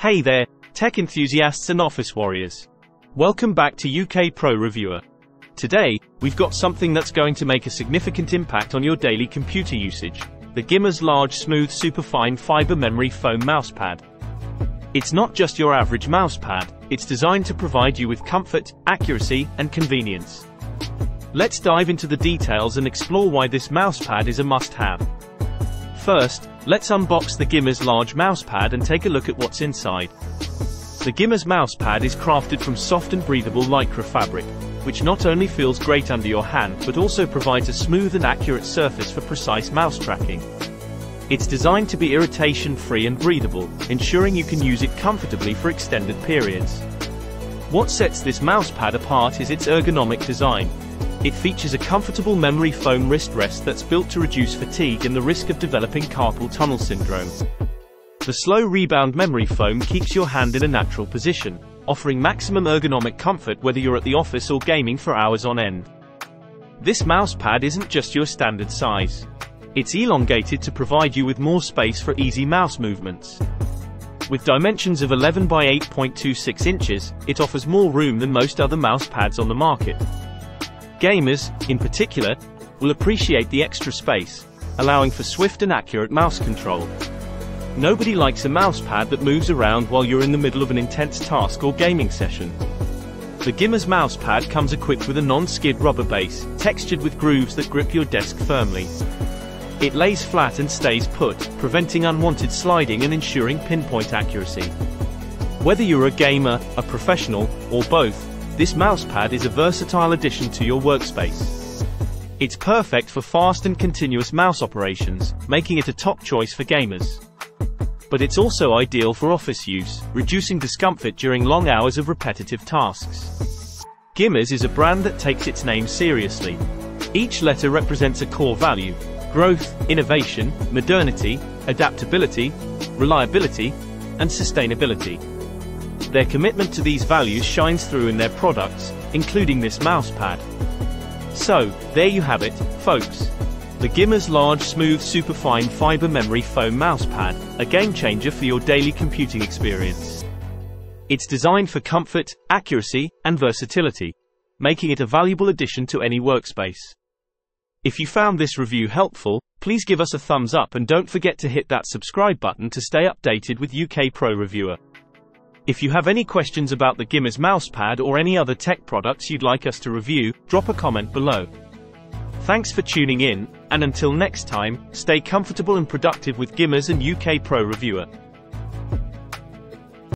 Hey there, tech enthusiasts and office warriors. Welcome back to UK Pro Reviewer. Today, we've got something that's going to make a significant impact on your daily computer usage. The Gimars Large Smooth Superfine Fiber Memory Foam Mousepad. It's not just your average mousepad, it's designed to provide you with comfort, accuracy, and convenience. Let's dive into the details and explore why this mousepad is a must-have. First, let's unbox the Gimars large mousepad and take a look at what's inside. The Gimars mousepad is crafted from soft and breathable lycra fabric, which not only feels great under your hand but also provides a smooth and accurate surface for precise mouse tracking. It's designed to be irritation-free and breathable, ensuring you can use it comfortably for extended periods. What sets this mousepad apart is its ergonomic design, it features a comfortable memory foam wrist rest that's built to reduce fatigue and the risk of developing carpal tunnel syndrome. The slow rebound memory foam keeps your hand in a natural position, offering maximum ergonomic comfort whether you're at the office or gaming for hours on end. This mousepad isn't just your standard size. It's elongated to provide you with more space for easy mouse movements. With dimensions of 11 by 8.26 inches, it offers more room than most other mouse pads on the market. Gamers, in particular, will appreciate the extra space, allowing for swift and accurate mouse control. Nobody likes a mousepad that moves around while you're in the middle of an intense task or gaming session. The Gimars mousepad comes equipped with a non-skid rubber base, textured with grooves that grip your desk firmly. It lays flat and stays put, preventing unwanted sliding and ensuring pinpoint accuracy. Whether you're a gamer, a professional, or both, this mousepad is a versatile addition to your workspace. It's perfect for fast and continuous mouse operations, making it a top choice for gamers. But it's also ideal for office use, reducing discomfort during long hours of repetitive tasks. Gimars is a brand that takes its name seriously. Each letter represents a core value, growth, innovation, modernity, adaptability, reliability, and sustainability. Their commitment to these values shines through in their products, including this mousepad. So, there you have it, folks. The Gimars Large Smooth Superfine Fiber Memory Foam Mousepad, a game changer for your daily computing experience. It's designed for comfort, accuracy, and versatility, making it a valuable addition to any workspace. If you found this review helpful, please give us a thumbs up and don't forget to hit that subscribe button to stay updated with UK Pro Reviewer. If you have any questions about the Gimars mousepad or any other tech products you'd like us to review, drop a comment below. Thanks for tuning in, and until next time, stay comfortable and productive with Gimars and UK Pro Reviewer.